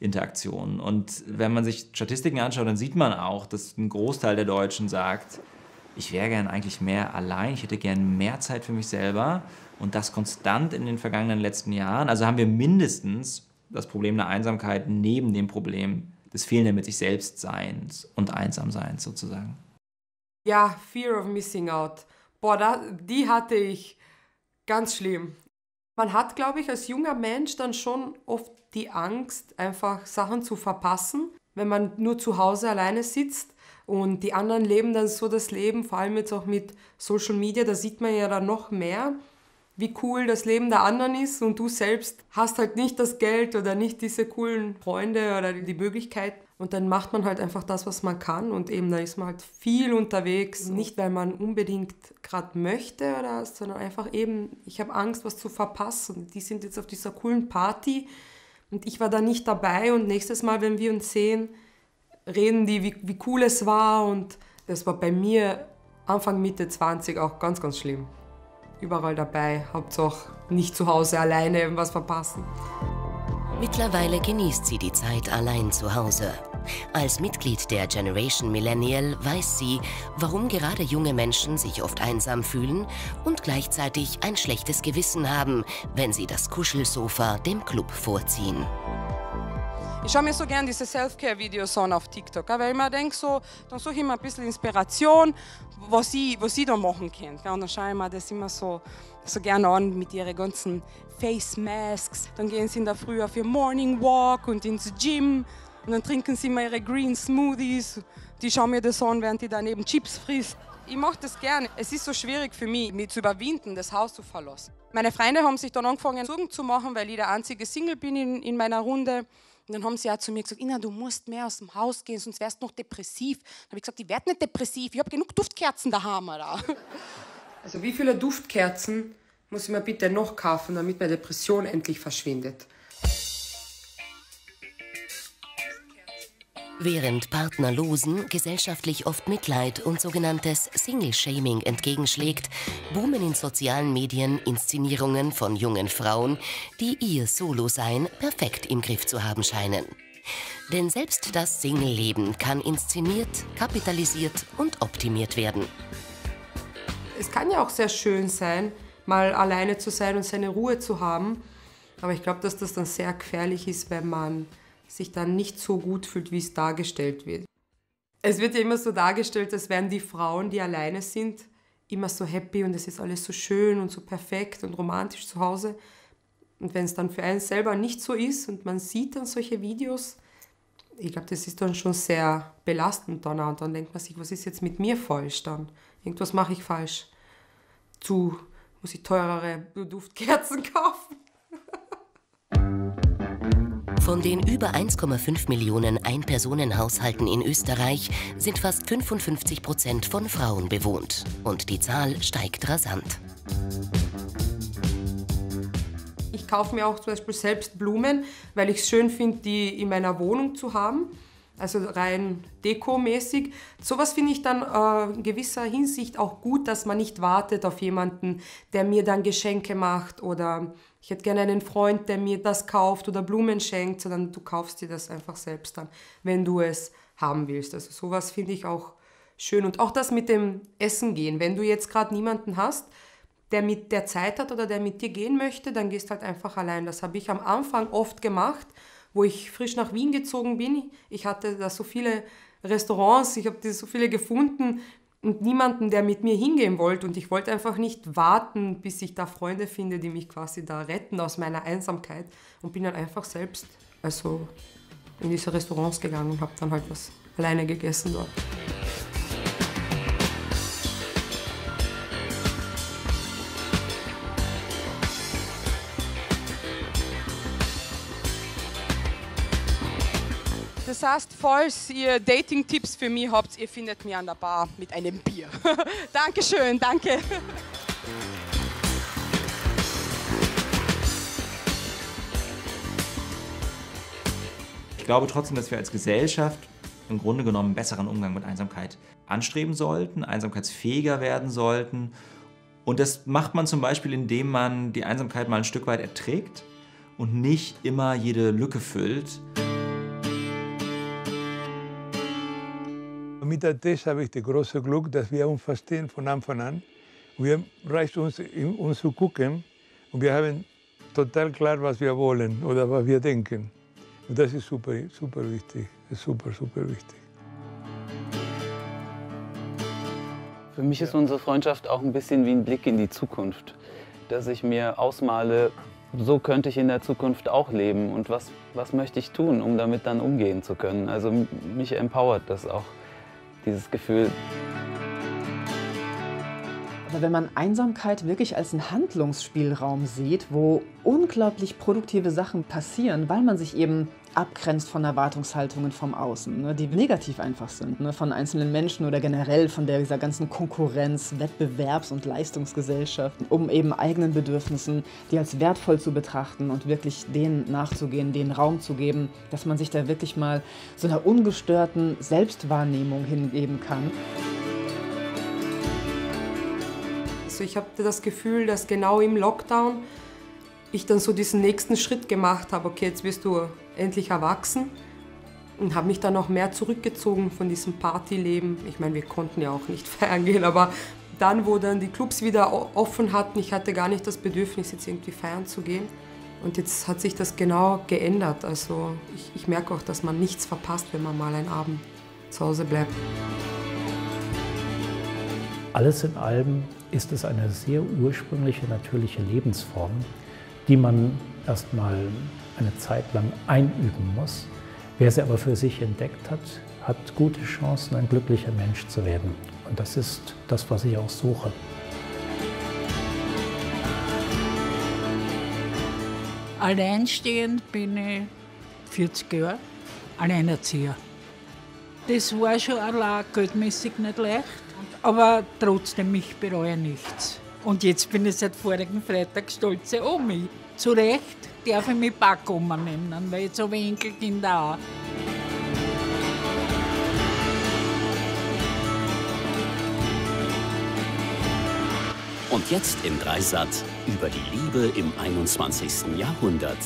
Interaktionen. Und wenn man sich Statistiken anschaut, dann sieht man auch, dass ein Großteil der Deutschen sagt, ich wäre gern eigentlich mehr allein, ich hätte gern mehr Zeit für mich selber und das konstant in den vergangenen letzten Jahren. Also haben wir mindestens das Problem der Einsamkeit neben dem Problem des fehlenden mit sich selbst Seins und Einsamseins sozusagen. Ja, Fear of Missing Out. Boah, da, die hatte ich ganz schlimm. Man hat, glaube ich, als junger Mensch dann schon oft die Angst, einfach Sachen zu verpassen, wenn man nur zu Hause alleine sitzt und die anderen leben dann so das Leben, vor allem jetzt auch mit Social Media, da sieht man ja dann noch mehr wie cool das Leben der anderen ist und du selbst hast halt nicht das Geld oder nicht diese coolen Freunde oder die Möglichkeit. Und dann macht man halt einfach das, was man kann und eben da ist man halt viel unterwegs. Nicht, weil man unbedingt gerade möchte oder sondern einfach eben, ich habe Angst, was zu verpassen. Die sind jetzt auf dieser coolen Party und ich war da nicht dabei und nächstes Mal, wenn wir uns sehen, reden die, wie, wie cool es war und das war bei mir Anfang, Mitte 20 auch ganz, ganz schlimm überall dabei. Hauptsache nicht zu Hause alleine was verpassen. Mittlerweile genießt sie die Zeit allein zu Hause. Als Mitglied der Generation Millennial weiß sie, warum gerade junge Menschen sich oft einsam fühlen und gleichzeitig ein schlechtes Gewissen haben, wenn sie das Kuschelsofa dem Club vorziehen. Ich schaue mir so gerne diese Self-Care-Videos an auf TikTok, weil ich mir denke, so, dann suche ich mir ein bisschen Inspiration, was ich, was ich da machen kann. Und dann schaue ich mir das immer so, so gerne an mit ihren ganzen Face Masks. Dann gehen sie in der Früh auf ihr Morning Walk und ins Gym. Und dann trinken sie immer ihre Green Smoothies. Die schauen mir das an, während die daneben Chips frisst. Ich mache das gerne. Es ist so schwierig für mich, mich zu überwinden, das Haus zu verlassen. Meine Freunde haben sich dann angefangen, Sorgen zu machen, weil ich der einzige Single bin in, in meiner Runde. Und dann haben sie auch zu mir gesagt, Ina, du musst mehr aus dem Haus gehen, sonst wärst du noch depressiv. Dann habe ich gesagt, ich werde nicht depressiv, ich habe genug Duftkerzen daheim. Oder? Also wie viele Duftkerzen muss ich mir bitte noch kaufen, damit meine Depression endlich verschwindet? Während Partnerlosen gesellschaftlich oft Mitleid und sogenanntes Single-Shaming entgegenschlägt, boomen in sozialen Medien Inszenierungen von jungen Frauen, die ihr Solo-Sein perfekt im Griff zu haben scheinen. Denn selbst das Single-Leben kann inszeniert, kapitalisiert und optimiert werden. Es kann ja auch sehr schön sein, mal alleine zu sein und seine Ruhe zu haben. Aber ich glaube, dass das dann sehr gefährlich ist, wenn man sich dann nicht so gut fühlt, wie es dargestellt wird. Es wird ja immer so dargestellt, als wären die Frauen, die alleine sind, immer so happy und es ist alles so schön und so perfekt und romantisch zu Hause. Und wenn es dann für einen selber nicht so ist und man sieht dann solche Videos, ich glaube, das ist dann schon sehr belastend dann und dann denkt man sich, was ist jetzt mit mir falsch dann? Irgendwas mache ich falsch. Zu, muss ich teurere Duftkerzen [laughs] kaufen? Von den über 1,5 Millionen Einpersonenhaushalten in Österreich sind fast 55 Prozent von Frauen bewohnt. Und die Zahl steigt rasant. Ich kaufe mir auch zum Beispiel selbst Blumen, weil ich es schön finde, die in meiner Wohnung zu haben. Also rein dekomäßig. Sowas finde ich dann äh, in gewisser Hinsicht auch gut, dass man nicht wartet auf jemanden, der mir dann Geschenke macht oder ich hätte gerne einen Freund, der mir das kauft oder Blumen schenkt, sondern du kaufst dir das einfach selbst dann, wenn du es haben willst. Also sowas finde ich auch schön. Und auch das mit dem Essen gehen. Wenn du jetzt gerade niemanden hast, der mit der Zeit hat oder der mit dir gehen möchte, dann gehst halt einfach allein. Das habe ich am Anfang oft gemacht, wo ich frisch nach Wien gezogen bin. Ich hatte da so viele Restaurants, ich habe so viele gefunden, und niemanden, der mit mir hingehen wollte. Und ich wollte einfach nicht warten, bis ich da Freunde finde, die mich quasi da retten aus meiner Einsamkeit. Und bin dann einfach selbst also in diese Restaurants gegangen und habe dann halt was alleine gegessen dort. Das heißt, falls ihr Dating-Tipps für mich habt, ihr findet mich an der Bar mit einem Bier. [laughs] Dankeschön, danke. Ich glaube trotzdem, dass wir als Gesellschaft im Grunde genommen einen besseren Umgang mit Einsamkeit anstreben sollten, einsamkeitsfähiger werden sollten. Und das macht man zum Beispiel, indem man die Einsamkeit mal ein Stück weit erträgt und nicht immer jede Lücke füllt. Mit der Test habe ich das große Glück, dass wir uns verstehen von Anfang an. Wir reicht uns, uns zu gucken und wir haben total klar, was wir wollen oder was wir denken. Und das ist super, super wichtig. Ist super, super wichtig. Für mich ist unsere Freundschaft auch ein bisschen wie ein Blick in die Zukunft. Dass ich mir ausmale, so könnte ich in der Zukunft auch leben und was, was möchte ich tun, um damit dann umgehen zu können. Also mich empowert das auch dieses Gefühl. Aber wenn man Einsamkeit wirklich als einen Handlungsspielraum sieht, wo unglaublich produktive Sachen passieren, weil man sich eben abgrenzt von Erwartungshaltungen vom Außen, ne, die negativ einfach sind, ne, von einzelnen Menschen oder generell von der, dieser ganzen Konkurrenz, Wettbewerbs- und Leistungsgesellschaft, um eben eigenen Bedürfnissen, die als wertvoll zu betrachten und wirklich denen nachzugehen, denen Raum zu geben, dass man sich da wirklich mal so einer ungestörten Selbstwahrnehmung hingeben kann. Also ich hatte das Gefühl, dass genau im Lockdown ich dann so diesen nächsten Schritt gemacht habe, okay, jetzt wirst du endlich erwachsen und habe mich dann noch mehr zurückgezogen von diesem Partyleben. Ich meine, wir konnten ja auch nicht [laughs] feiern gehen, aber dann, wo dann die Clubs wieder offen hatten, ich hatte gar nicht das Bedürfnis, jetzt irgendwie feiern zu gehen. Und jetzt hat sich das genau geändert. Also ich, ich merke auch, dass man nichts verpasst, wenn man mal einen Abend zu Hause bleibt. Alles in allem ist es eine sehr ursprüngliche, natürliche Lebensform, die man erstmal eine Zeit lang einüben muss. Wer sie aber für sich entdeckt hat, hat gute Chancen, ein glücklicher Mensch zu werden. Und das ist das, was ich auch suche. Alleinstehend bin ich 40 Jahre, Alleinerzieher. Das war schon allein geldmäßig nicht leicht. Aber trotzdem, ich bereue nichts. Und jetzt bin ich seit vorigen Freitag stolze Omi. Zu Recht darf ich mich Backoma nennen, weil jetzt habe ich Enkelkinder auch. Und jetzt im Dreisatz über die Liebe im 21. Jahrhundert.